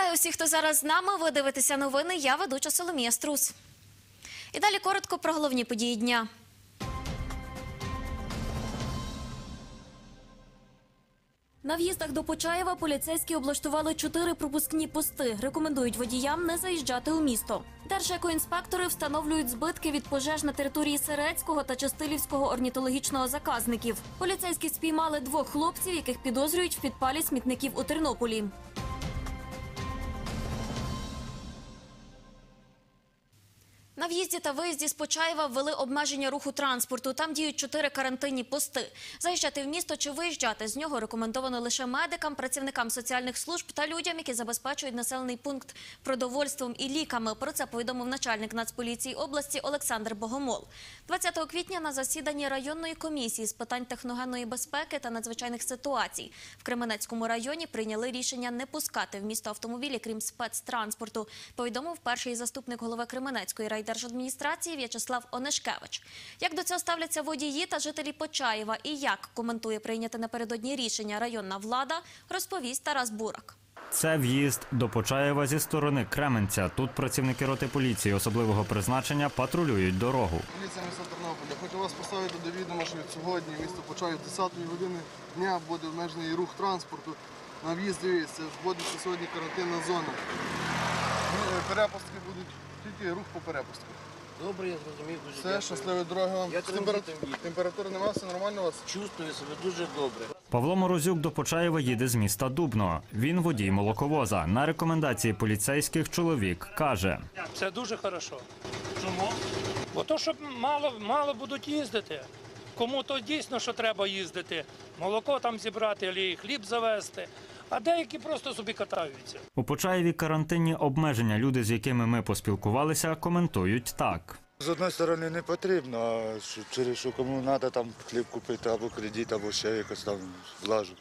Вітаю усіх, хто зараз з нами. Ви дивитеся новини. Я ведуча Соломія Струс. І далі коротко про головні події дня. На в'їздах до Почаєва поліцейські облаштували чотири пропускні пости. Рекомендують водіям не заїжджати у місто. Держекоінспектори встановлюють збитки від пожеж на території Серецького та Частилівського орнітологічного заказників. Поліцейські спіймали двох хлопців, яких підозрюють в підпалі смітників у Тернополі. В'їзді та виїзді з Почаєва ввели обмеження руху транспорту. Там діють чотири карантинні пости. Заїжджати в місто чи виїжджати з нього рекомендовано лише медикам, працівникам соціальних служб та людям, які забезпечують населений пункт продовольством і ліками. Про це повідомив начальник Нацполіції області Олександр Богомол. 20 квітня на засіданні районної комісії з питань техногенної безпеки та надзвичайних ситуацій в Кременецькому районі прийняли рішення не пускати в місто автомобілі, крім спецтранспорту. Повідомив перший заступник голови Кременецької райдержадміністрації В'ячеслав Онешкевич. Як до цього ставляться водії та жителі Почаєва і як коментує прийняте напередодні рішення районна влада, розповість Тарас Бурак. Це в'їзд до Почаєва зі сторони Кременця. Тут працівники роти поліції особливого призначення патрулюють дорогу. Поліція міста Тернополя. Хочу вас поставити до відома, що від сьогодні місто почає 10 години дня буде обмежений рух транспорту на в'їзд і виїзд. Це вводиться сьогодні карантинна зона. Е, Перепустки будуть тільки рух по перепустку. Добре, я зрозумів дуже Все, дякую. щасливої дороги вам. Я Температури транзитом їду. температури немає, все нормально у вас? Чувствую себе дуже добре. Павло Морозюк до Почаєва їде з міста Дубно. Він водій молоковоза. На рекомендації поліцейських чоловік каже: Це дуже хорошо. Чому? Бо то, що мало, мало будуть їздити. Кому то дійсно, що треба їздити, молоко там зібрати, або хліб завезти, а деякі просто собі катаються. у Почаєві карантинні обмеження. Люди, з якими ми поспілкувалися, коментують так. З одної сторони не потрібно, а що- через що кому треба там хліб купити або кредит, або ще якось там влажу.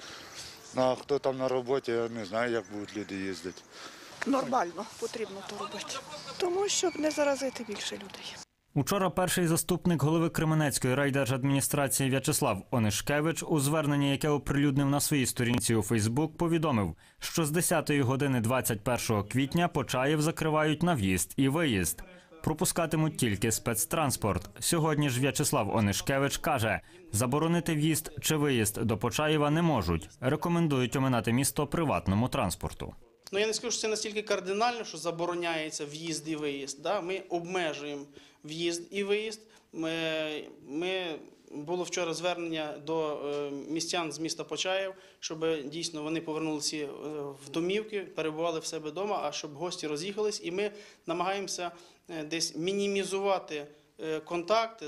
Ну а хто там на роботі, я не знаю, як будуть люди їздити. Нормально потрібно то робити, тому щоб не заразити більше людей. Учора перший заступник голови Кременецької райдержадміністрації В'ячеслав Онишкевич у зверненні, яке оприлюднив на своїй сторінці у Фейсбук, повідомив, що з 10 години 21 квітня Почаєв закривають на в'їзд і виїзд. Пропускатимуть тільки спецтранспорт. Сьогодні ж В'ячеслав Онишкевич каже, заборонити в'їзд чи виїзд до Почаєва не можуть. Рекомендують оминати місто приватному транспорту. Ну я не скажу, що це настільки кардинально, що забороняється в'їзд і виїзд. Да? Ми обмежуємо в'їзд і виїзд. Ми, ми було вчора звернення до е, містян з міста Почаєв, щоб дійсно вони повернулися е, в домівки, перебували в себе вдома, а щоб гості роз'їхались. І ми намагаємося е, десь мінімізувати контакти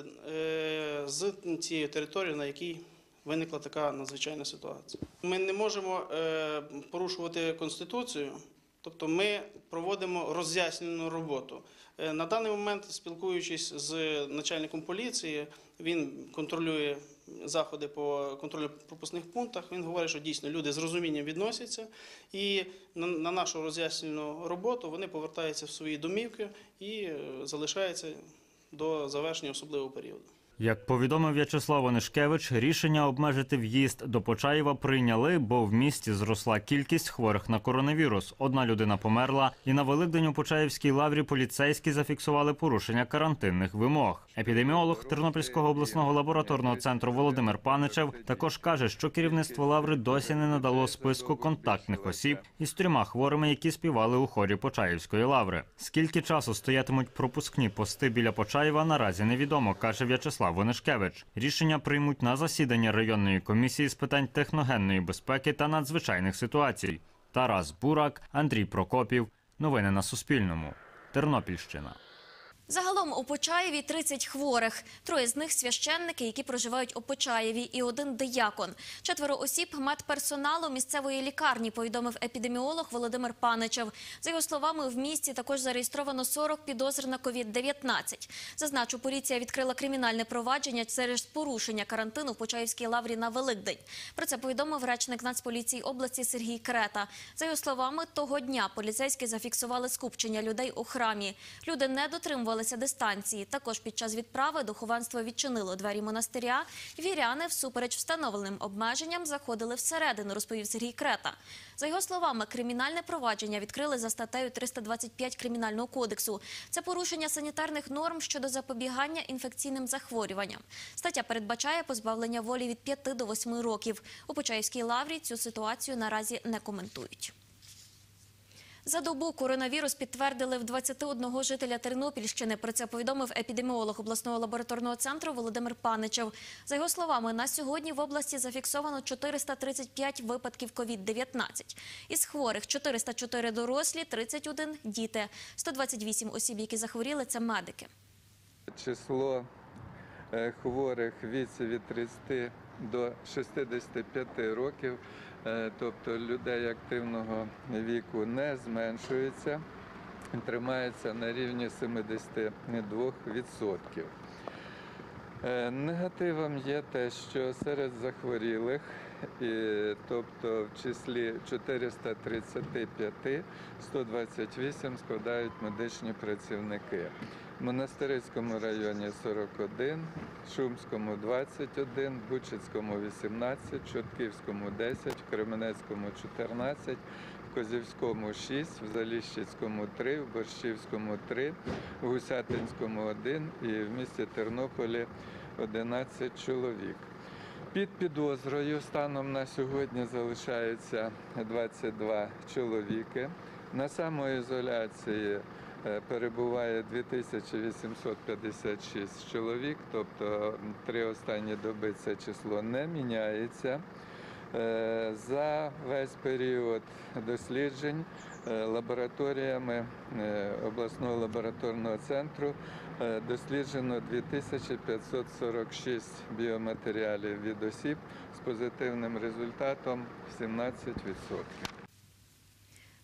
з цією територією, на якій виникла така надзвичайна ситуація. Ми не можемо е, порушувати конституцію, тобто ми проводимо роз'яснювальну роботу. Е, На даний момент, спілкуючись з начальником поліції, він контролює заходи по контролю пропускних пунктах. Він говорить, що дійсно люди з розумінням відносяться, і на, на нашу роз'яснювальну роботу вони повертаються в свої домівки і е, залишаються до завершення особливого періоду. Як повідомив В'ячеслав Онишкевич, рішення обмежити в'їзд до Почаєва прийняли, бо в місті зросла кількість хворих на коронавірус. Одна людина померла, і на Великдень у Почаївській лаврі поліцейські зафіксували порушення карантинних вимог. Епідеміолог Тернопільського обласного лабораторного центру Володимир Паничев також каже, що керівництво лаври досі не надало списку контактних осіб із трьома хворими, які співали у хорі Почаївської лаври. Скільки часу стоятимуть пропускні пости біля Почаєва, наразі невідомо, каже В'ячеслав Вонишкевич. Рішення приймуть на засіданні районної комісії з питань техногенної безпеки та надзвичайних ситуацій. Тарас Бурак, Андрій Прокопів. Новини на Суспільному. Тернопільщина. Загалом у Почаєві 30 хворих. Троє з них священники, які проживають у Почаєві, і один диякон. Четверо осіб медперсоналу місцевої лікарні, повідомив епідеміолог Володимир Паничев. За його словами, в місті також зареєстровано 40 підозр на COVID-19. Зазначу, поліція відкрила кримінальне провадження через порушення карантину в Почаївській лаврі на Великдень. Про це повідомив речник Нацполіції області Сергій Крета. За його словами, того дня поліцейські зафіксували скупчення людей у храмі. Люди не дотримувалися дотримувалися дистанції. Також під час відправи духовенство відчинило двері монастиря. Віряни, всупереч встановленим обмеженням, заходили всередину, розповів Сергій Крета. За його словами, кримінальне провадження відкрили за статтею 325 Кримінального кодексу. Це порушення санітарних норм щодо запобігання інфекційним захворюванням. Стаття передбачає позбавлення волі від 5 до 8 років. У Почаївській лаврі цю ситуацію наразі не коментують. За добу коронавірус підтвердили в 21 жителя Тернопільщини. Про це повідомив епідеміолог обласного лабораторного центру Володимир Паничев. За його словами, на сьогодні в області зафіксовано 435 випадків COVID-19. Із хворих 404 дорослі, 31 – діти. 128 осіб, які захворіли – це медики. Число е, хворих віці від 30 до 65 років, тобто людей активного віку, не зменшується, тримається на рівні 72%. Е, Негативом є те, що серед захворілих, тобто в числі 435, 128 складають медичні працівники. Монастирському районі 41, Шумському 21, Бучицькому 18, Чортківському 10, в Кременецькому 14, в Козівському 6, в Заліщицькому 3, в Борщівському 3, в Гусятинському 1 і в місті Тернополі 11 чоловік. Під підозрою станом на сьогодні залишається 22 чоловіки. На самоізоляції перебуває 2856 чоловік, тобто три останні доби це число не міняється. Е, За весь період досліджень е, лабораторіями е, обласного лабораторного центру е, досліджено 2546 біоматеріалів від осіб з позитивним результатом 17%.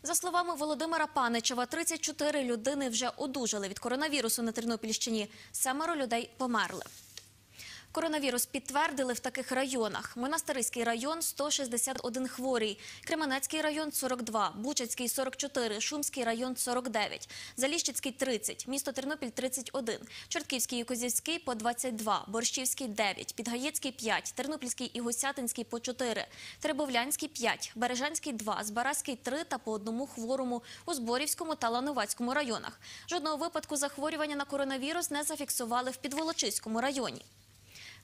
За словами Володимира Паничева, 34 людини вже одужали від коронавірусу на Тернопільщині. Семеро людей померли. Коронавірус підтвердили в таких районах: Монастириський район 161 хворий, Кременецький район 42, Бучацький 44, Шумський район 49, Заліщицький 30, місто Тернопіль 31, Чортківський і Козівський по 22, Борщівський 9, Підгаєцький 5, Тернопільський і Гусятинський по 4, Теребовлянський 5, Бережанський 2, Збаразький 3 та по одному хворому у Зборівському та Лановацькому районах. Жодного випадку захворювання на коронавірус не зафіксували в Підволочиському районі.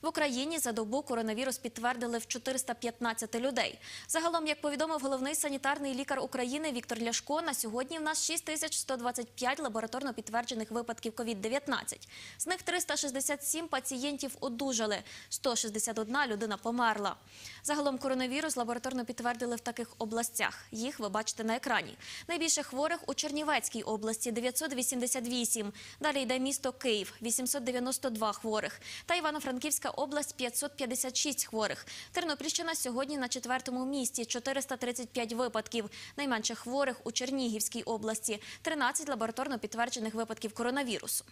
В Україні за добу коронавірус підтвердили в 415 людей. Загалом, як повідомив головний санітарний лікар України Віктор Ляшко, на сьогодні в нас 6125 лабораторно підтверджених випадків COVID-19. З них 367 пацієнтів одужали, 161 людина померла. Загалом коронавірус лабораторно підтвердили в таких областях. Їх ви бачите на екрані. Найбільше хворих у Чернівецькій області 988. Далі йде місто Київ 892 хворих. Та Івано-Франківська область 556 хворих. Тернопільщина сьогодні на четвертому місці 435 випадків. Найменше хворих у Чернігівській області 13 лабораторно підтверджених випадків коронавірусу.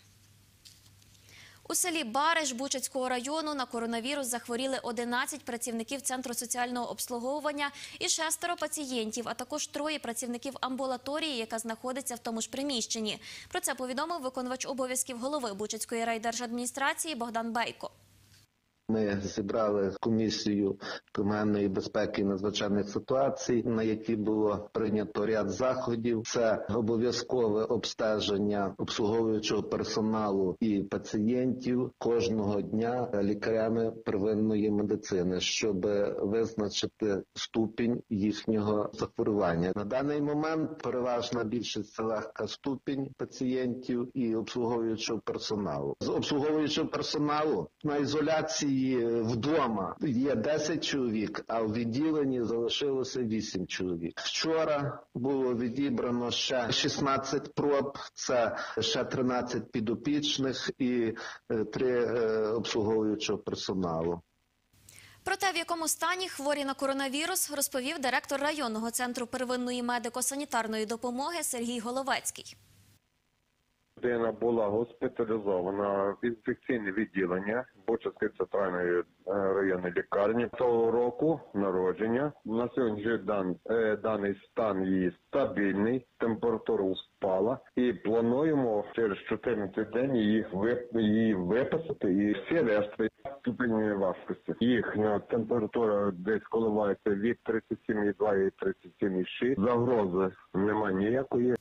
У селі Бариш Бучацького району на коронавірус захворіли 11 працівників Центру соціального обслуговування і шестеро пацієнтів, а також троє працівників амбулаторії, яка знаходиться в тому ж приміщенні. Про це повідомив виконувач обов'язків голови Бучацької райдержадміністрації Богдан Бейко. Ми зібрали комісію комунальної безпеки надзвичайних ситуацій, на якій було прийнято ряд заходів. Це обов'язкове обстеження обслуговуючого персоналу і пацієнтів кожного дня лікарями первинної медицини, щоб визначити ступінь їхнього захворювання. На даний момент переважна більшість це легка ступінь пацієнтів і обслуговуючого персоналу. З обслуговуючого персоналу на ізоляції вдома є 10 чоловік, а в відділенні залишилося 8 чоловік. Вчора було відібрано ще 16 проб, це ще 13 підопічних і 3 обслуговуючого персоналу. Про те, в якому стані хворі на коронавірус, розповів директор районного центру первинної медико-санітарної допомоги Сергій Головецький. Людина була госпіталізована в інфекційне відділення Бучацької центральної е, районної лікарні того року народження. На сьогоднішній дан, е, даний стан її стабільний, температура впала і плануємо через 14 день її, її виписати і всі решти ступені важкості. Їхня температура десь коливається від 37,2 і 37,6. Загрози немає ніякої.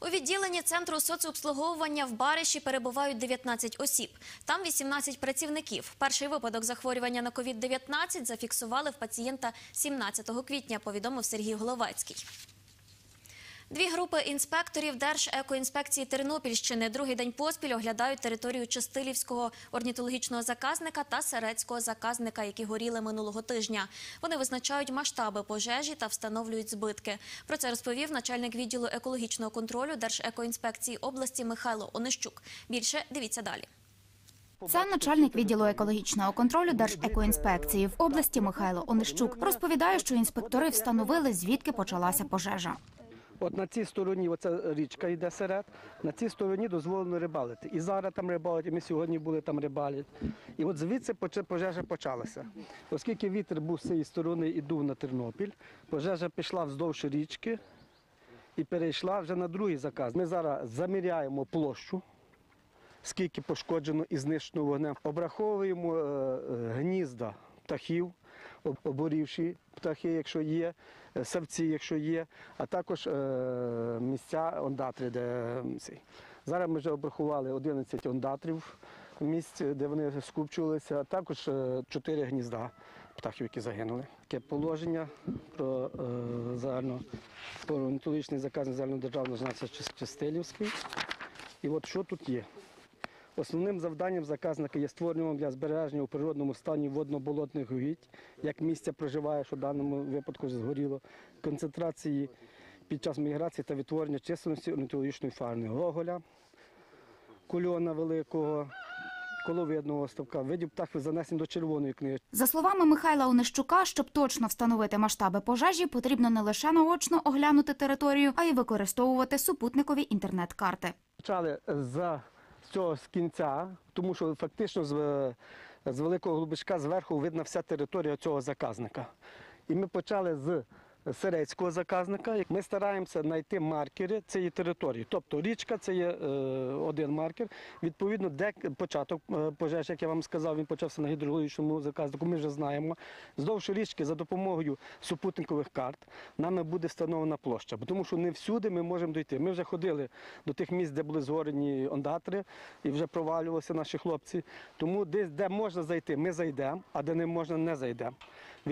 У відділенні центру соцобслуговування в Бариші перебувають 19 осіб. Там 18 працівників. Перший випадок захворювання на COVID-19 зафіксували в пацієнта 17 квітня, повідомив Сергій Головецький. Дві групи інспекторів Держекоінспекції Тернопільщини другий день поспіль оглядають територію Чистилівського орнітологічного заказника та Серецького заказника, які горіли минулого тижня. Вони визначають масштаби пожежі та встановлюють збитки. Про це розповів начальник відділу екологічного контролю Держекоінспекції області Михайло Онищук. Більше дивіться далі. Це начальник відділу екологічного контролю Держекоінспекції в області Михайло Онищук. Розповідає, що інспектори встановили, звідки почалася пожежа. От на цій стороні оця річка йде серед, на цій стороні дозволено рибалити. І зараз там рибалять, і ми сьогодні були там рибалять. І от звідси пожежа почалася. Оскільки вітер був з цієї сторони і дув на Тернопіль, пожежа пішла вздовж річки і перейшла вже на другий заказ. Ми зараз заміряємо площу, скільки пошкоджено і знищено вогнем. Обраховуємо е, е, гнізда птахів, оборівші птахи, якщо є, е, савці, якщо є, а також е, місця ондатри, де е. Зараз ми вже обрахували 11 ондатрів місць, де вони скупчувалися, а також 4 гнізда птахів, які загинули. Таке положення про е, загально про орнітологічний заказ загальнодержавного значення Чистилівський. І от що тут є? Основним завданням заказника є створення для збереження у природному стані водно-болотних угідь, як місця проживає, що в даному випадку згоріло, концентрації під час міграції та відтворення численності орнітологічної фауни Гоголя, кульона великого, коловидного ставка, видів птахів занесені до червоної книги. За словами Михайла Онищука, щоб точно встановити масштаби пожежі, потрібно не лише наочно оглянути територію, а й використовувати супутникові інтернет-карти. Почали з цього з кінця, тому що фактично з, з великого глибочка зверху видна вся територія цього заказника. І ми почали з середського заказника. Ми стараємося знайти маркери цієї території. Тобто річка це є е, один маркер. Відповідно, де початок е, пожежі, як я вам сказав, він почався на гідрологічному заказнику. Ми вже знаємо. Здовж річки за допомогою супутникових карт нами буде встановлена площа, тому що не всюди ми можемо дойти. Ми вже ходили до тих місць, де були згорені ондатри, і вже провалювалися наші хлопці. Тому десь, де можна зайти, ми зайдемо, а де не можна, не зайдемо.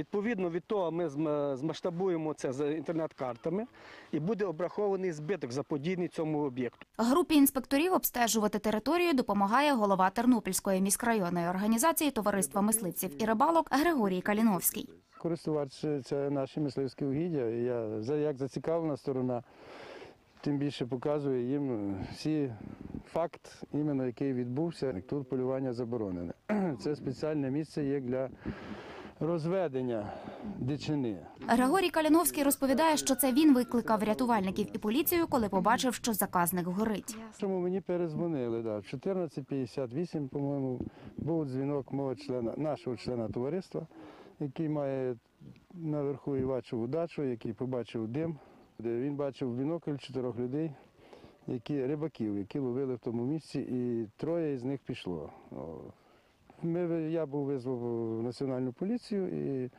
Відповідно від того, ми зм- змасштабуємо це з інтернет-картами, і буде обрахований збиток заподійний цьому об'єкту. Групі інспекторів обстежувати територію допомагає голова Тернопільської міськрайонної організації Товариства мисливців і рибалок Григорій Каліновський. Користувач це наші мисливські угіддя. Я за- як зацікавлена сторона, тим більше показує їм всі факт, іменно який відбувся. Тут полювання заборонене. Це спеціальне місце є для розведення дичини. Григорій Каліновський розповідає, що це він викликав рятувальників і поліцію, коли побачив, що заказник горить. Чому мені перезвонили? Да. В 14.58, по-моєму, був дзвінок мого члена, нашого члена товариства, який має наверху Івачеву дачу, який побачив дим. Де Він бачив в бінокль чотирьох людей, які рибаків, які ловили в тому місці, і троє з них пішло. Ми, я був визвав національну поліцію і,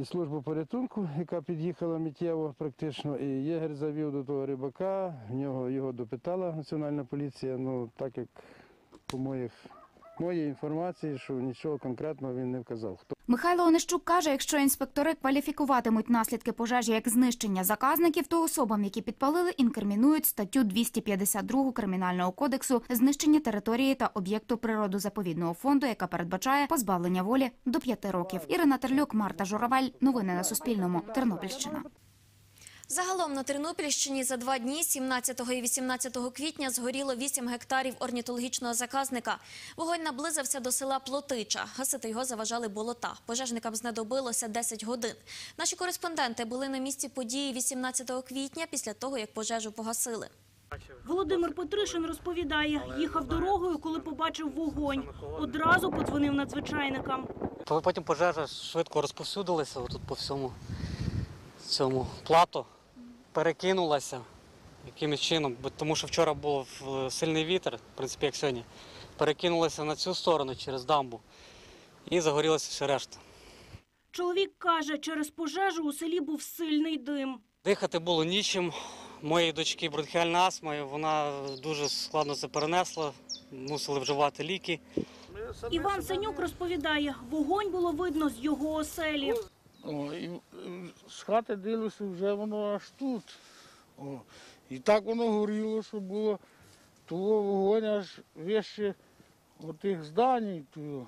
і службу порятунку, яка під'їхала миттєво практично. І єгер завів до того рибака, в нього його допитала національна поліція. Ну, так як по моїх, моїй інформації, що нічого конкретного він не вказав. Хто Михайло Онищук каже, якщо інспектори кваліфікуватимуть наслідки пожежі як знищення заказників, то особам, які підпалили, інкримінують статтю 252 Кримінального кодексу знищення території та об'єкту природозаповідного фонду, яка передбачає позбавлення волі до п'яти років. Ірина Терлюк, Марта Журавель. Новини на Суспільному. Тернопільщина. Загалом на Тернопільщині за два дні, 17 і 18 квітня, згоріло 8 гектарів орнітологічного заказника. Вогонь наблизився до села Плотича. Гасити його заважали болота. Пожежникам знадобилося 10 годин. Наші кореспонденти були на місці події 18 квітня після того, як пожежу погасили. Володимир Петришин розповідає, їхав дорогою, коли побачив вогонь. Одразу подзвонив надзвичайникам. Потім пожежа швидко розповсюдилася отут по всьому цьому плату, перекинулася якимось чином, тому що вчора був е, сильний вітер, в принципі, як сьогодні, перекинулася на цю сторону через дамбу і загорілася все решта. Чоловік каже, через пожежу у селі був сильний дим. Дихати було нічим. Моєї дочки бронхіальна астма, і вона дуже складно це перенесла, мусили вживати ліки. Іван Сенюк розповідає, вогонь було видно з його оселі. О, і, з хати дивлюся, вже воно аж тут. О, і так воно горіло, що було того вогонь аж вище отих зданій. То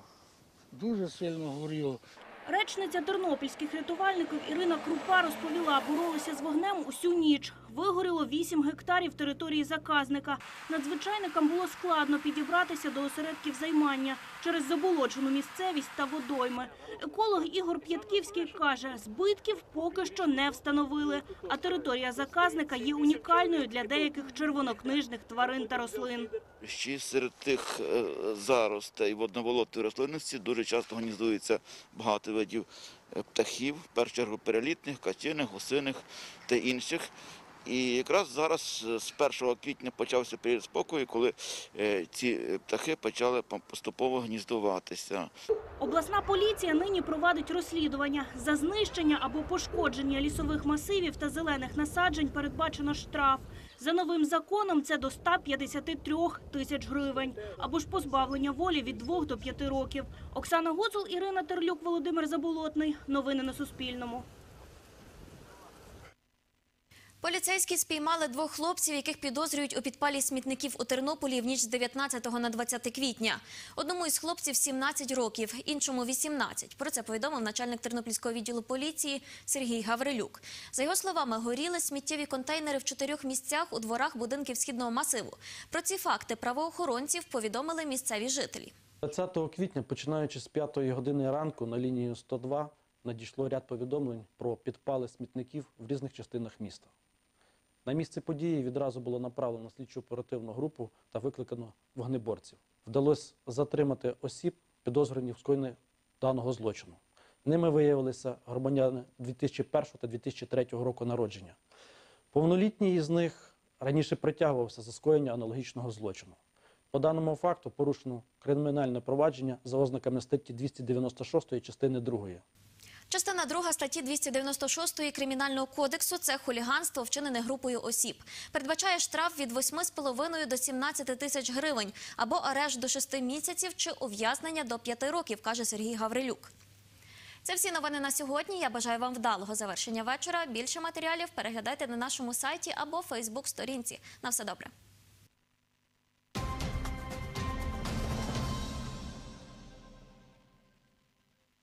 дуже сильно горіло. Речниця тернопільських рятувальників Ірина Крупа розповіла, боролися з вогнем усю ніч. Вигоріло 8 гектарів території заказника. Надзвичайникам було складно підібратися до осередків займання через заболочену місцевість та водойми. Еколог Ігор П'ятківський каже, збитків поки що не встановили, а територія заказника є унікальною для деяких червонокнижних тварин та рослин. Ще серед тих е, заростей водноволотої рослинності дуже часто гніздується багато видів е, птахів, в першу чергу перелітних, качиних, гусиних та інших. І якраз зараз е, з 1 квітня почався період спокою, коли е, ці е, птахи почали поступово гніздуватися. Обласна поліція нині провадить розслідування. За знищення або пошкодження лісових масивів та зелених насаджень передбачено штраф. За новим законом це до 153 тисяч гривень або ж позбавлення волі від 2 до 5 років. Оксана Гуцул, Ірина Терлюк, Володимир Заболотний. Новини на Суспільному. Поліцейські спіймали двох хлопців, яких підозрюють у підпалі смітників у Тернополі в ніч з 19 на 20 квітня. Одному із хлопців 17 років, іншому 18. Про це повідомив начальник Тернопільського відділу поліції Сергій Гаврилюк. За його словами, горіли сміттєві контейнери в чотирьох місцях у дворах будинків східного масиву. Про ці факти правоохоронців повідомили місцеві жителі. 20 квітня, починаючи з 5 години ранку на лінію 102, надійшло ряд повідомлень про підпали смітників в різних частинах міста. На місце події відразу було направлено слідчу оперативну групу та викликано вогнеборців. Вдалося затримати осіб, підозрювані в скоєнні даного злочину. Ними виявилися громадяни 2001 та 2003 року народження. Повнолітній із них раніше притягувався за скоєння аналогічного злочину. По даному факту порушено кримінальне провадження за ознаками статті 296 частини 2. Частина 2 статті 296 Кримінального кодексу – це хуліганство, вчинене групою осіб. Передбачає штраф від 8,5 до 17 тисяч гривень або арешт до 6 місяців чи ув'язнення до 5 років, каже Сергій Гаврилюк. Це всі новини на сьогодні. Я бажаю вам вдалого завершення вечора. Більше матеріалів переглядайте на нашому сайті або Фейсбук-сторінці. На все добре.